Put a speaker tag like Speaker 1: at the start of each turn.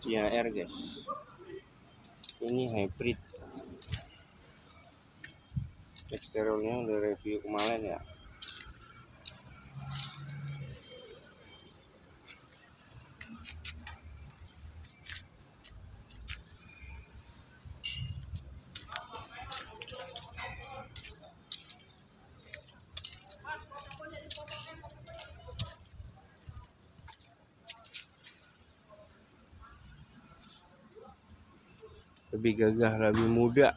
Speaker 1: CHR guys. Ini hybrid. Eksteriornya udah review kemarin ya lebih gagah lebih muda